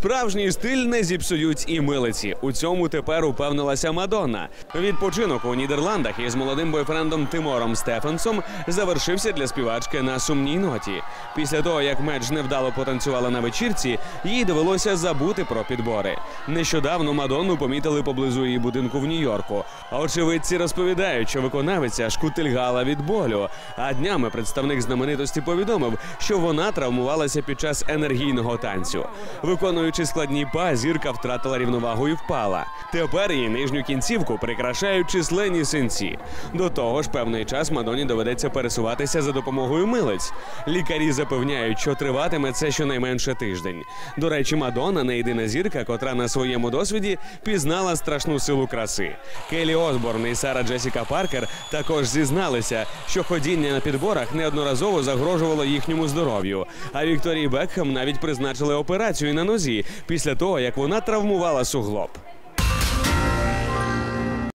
Справжній стиль не зіпсують і милиці. У цьому тепер упевнилася Мадонна. Відпочинок у Нідерландах із молодим бойфрендом Тимором Стефенсом завершився для співачки на сумній ноті. Після того, як Медж невдало потанцювала на вечірці, їй довелося забути про підбори. Нещодавно Мадонну помітили поблизу її будинку в Нью-Йорку. Очевидці розповідають, що виконавиця шкутильгала від болю. А днями представник знаменитості повідомив, що вона травмувалася під час енергійного танцю. Виконуючи складні па, зірка втратила рівновагу і впала. Тепер її нижню кінцівку прикрашають численні синці. До того ж, певний час Мадоні доведеться пересуватися за допомогою милиць. Лікарі запевняють, що триватиме це щонайменше тиждень. До речі, Мадонна не єдина зірка, котра на своєму досвіді пізнала страшну силу краси. Келі Осборн і Сара Джесіка Паркер також зізналися, що ходіння на підборах неодноразово загрожувало їхньому здоров'ю. А Вікторії Бекхем навіть призначили операцію на нозі після того, як вона травмувала суглоб.